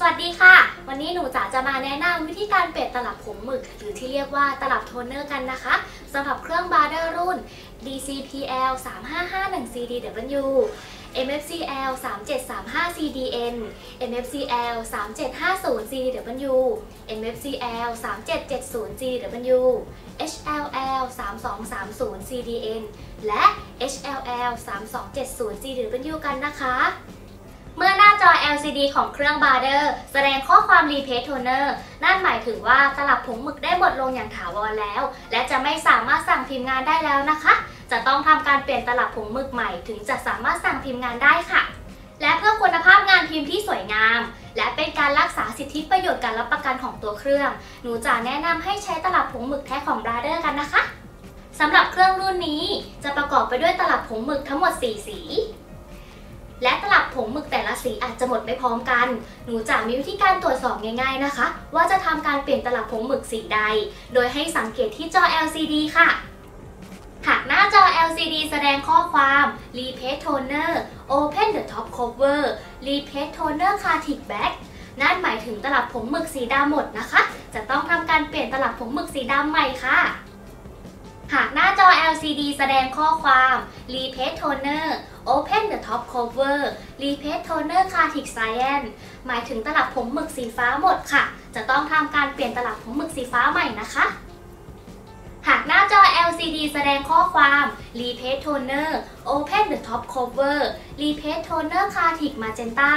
สวัสดีค่ะ วันนี้หนูจ๋าจะมาแนะนำวิธีการเปลี่ยนตลับผงหมึก หรือที่เรียกว่าตลับโทนเนอร์กันนะคะสำหรับเครื่อง Brother รุ่น DCPL 3551 CDW MFCL 3735 CDN MFCL 3750 CDW MFCL 3770 CDW HLL 3230 CDN และ HLL 3270 CDW กันนะคะ เมื่อหน้า LCD ของเครื่อง Brother แสดงข้อความ Replace Toner นั่นหมายถึงว่าตลับผงหมึกได้หมดลงอย่างถาวรแล้ว และจะไม่สามารถสั่งพิมพ์งานได้แล้วนะคะ จะต้องทำการเปลี่ยนตลับผงหมึกใหม่ถึงจะสามารถสั่งพิมพ์งานได้ค่ะ และเพื่อคุณภาพงานพิมพ์ที่สวยงาม และเป็นการรักษาสิทธิประโยชน์การรับประกันของตัวเครื่อง หนูจะแนะนำให้ใช้ตลับผงหมึกแท้ของ Brother กันนะคะสำหรับเครื่องรุ่นนี้จะประกอบไปด้วยตลับผงหมึกทั้งหมด 4 สี และตลับผงหมึกแต่ละสีอาจจะหมดไม่พร้อมกัน หนูจะมีวิธีการตรวจสอบง่ายๆนะคะ ว่าจะทำการเปลี่ยนตลับผงหมึกสีใด โดยให้สังเกตที่จอ LCD ค่ะ หากหน้าจอ LCD แสดงข้อความ Replace Toner Open the top cover Replace Toner Cartridge Back นั่นหมายถึงตลับผงหมึกสีดำหมดนะคะ จะต้องทำการเปลี่ยนตลับผงหมึกสีดำใหม่ค่ะ หากหน้าจอ LCD แสดงข้อความ Replace Toner Open the top cover Replace Toner Cartridge Cyan หมายถึงตลับผมหมึกสีฟ้าหมดค่ะ จะต้องทำการเปลี่ยนตลับผมหมึกสีฟ้าใหม่นะคะ หากหน้าจอ LCD แสดงข้อความ Replace Toner Open the top cover Replace Toner Cartridge Magenta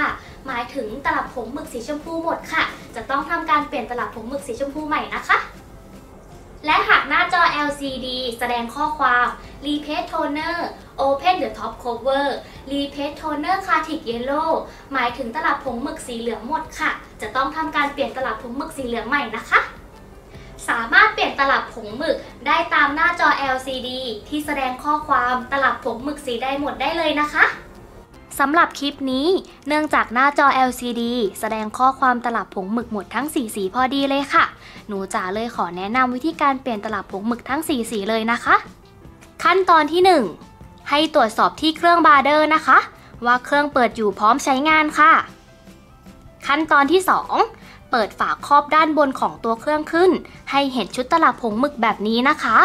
หมายถึงตลับผมหมึกสีชมพูหมดค่ะ จะต้องทำการเปลี่ยนตลับผมหมึกสีชมพูใหม่นะคะ และหากหน้าจอ LCD แสดงข้อความ Replace Toner Open the top cover Replace Toner Cartridge Yellow หมายถึงตลับผงหมึกสีเหลืองหมดค่ะ จะต้องทำการเปลี่ยนตลับผงหมึกสีเหลืองใหม่นะคะ สามารถเปลี่ยนตลับผงหมึกได้ตามหน้าจอ LCD ที่แสดงข้อความตลับผงหมึกสีได้หมดได้เลยนะคะ สำหรับคลิปนี้ เนื่องจากหน้าจอ LCD แสดงข้อความตลับผงหมึกหมดทั้ง 4 สีพอดีเลยค่ะ หนูจ๋าเลยขอแนะนำวิธีการเปลี่ยนตลับผงหมึกทั้ง 4 สีเลยนะคะ ขั้นตอนที่ 1 ให้ตรวจสอบที่เครื่องบาร์เดอร์นะคะ ว่าเครื่องเปิดอยู่พร้อมใช้งานค่ะ ขั้นตอนที่ 2 เปิดฝาครอบด้านบนของตัวเครื่องขึ้น ให้เห็นชุดตลับผงหมึกแบบนี้นะคะ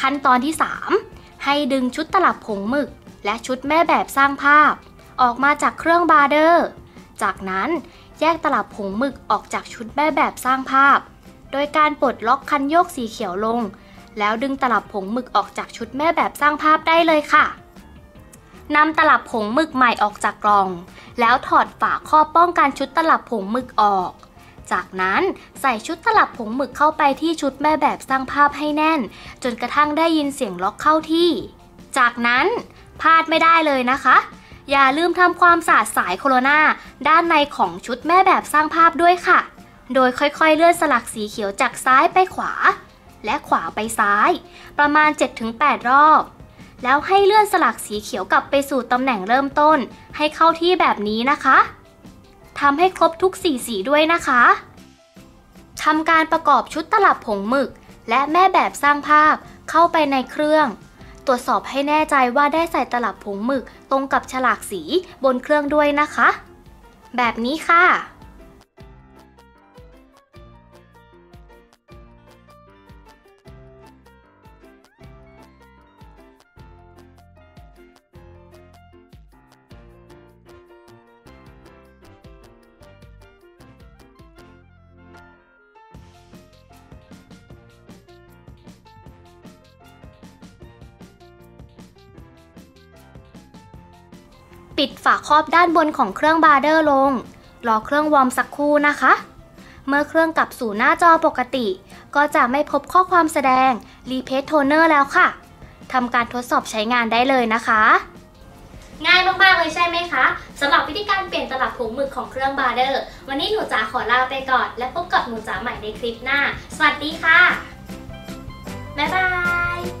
ขั้นตอนที่ 3 ให้ดึงชุดตลับผงหมึก และชุดแม่แบบสร้างภาพ ออกมาจากเครื่องบาร์เดอร์ จากนั้นแยกตลับผงหมึกออกจากชุดแม่แบบสร้างภาพ โดยการปลดล็อกคันโยกสีเขียวลง แล้วดึงตลับผงหมึกออกจากชุดแม่แบบสร้างภาพได้เลยค่ะนำตลับผงหมึกใหม่ออกจากกล่อง แล้วถอดฝาครอบป้องกันชุดตลับผงหมึกออก จากนั้นใส่ชุดตลับผงหมึกเข้าไปที่ชุดแม่แบบสร้างภาพให้แน่น จนกระทั่งได้ยินเสียงล็อกเข้าที่ จากนั้น พลาดไม่ได้เลยนะคะ อย่าลืมทำความสะอาดสายโคโรนาด้านในของชุดแม่แบบสร้างภาพด้วยค่ะ โดยค่อยๆเลื่อนสลักสีเขียวจากซ้ายไปขวา และขวาไปซ้าย ประมาณ 7-8 รอบ แล้วให้เลื่อนสลักสีเขียวกลับไปสู่ตำแหน่งเริ่มต้น ให้เข้าที่แบบนี้นะคะทำให้ครบทุกสีสีด้วยนะคะทำการประกอบชุดตลับผงหมึก และแม่แบบสร้างภาพเข้าไปในเครื่อง รวจสอบให้แน่ใจว่าได้ใส่ตลับผงหมึกตรงกับฉลากสีบนเครื่องด้วยนะคะ แบบนี้ค่ะ ปิดฝาครอบด้านบนของเครื่อง Brother ลง รอเครื่อง warm สักครู่นะคะ เมื่อเครื่องกลับสู่หน้าจอปกติ ก็จะไม่พบข้อความแสดง Replace Toner แล้วค่ะ ทำการทดสอบใช้งานได้เลยนะคะ ง่ายมาก ๆ เลยใช่ไหมคะสำหรับวิธีการเปลี่ยนตลับผงหมึกของเครื่อง Brother วันนี้หนูจ๋าขอลาไปก่อน และพบกับหนูจ๋าใหม่ในคลิปหน้า สวัสดีค่ะ บ๊ายบาย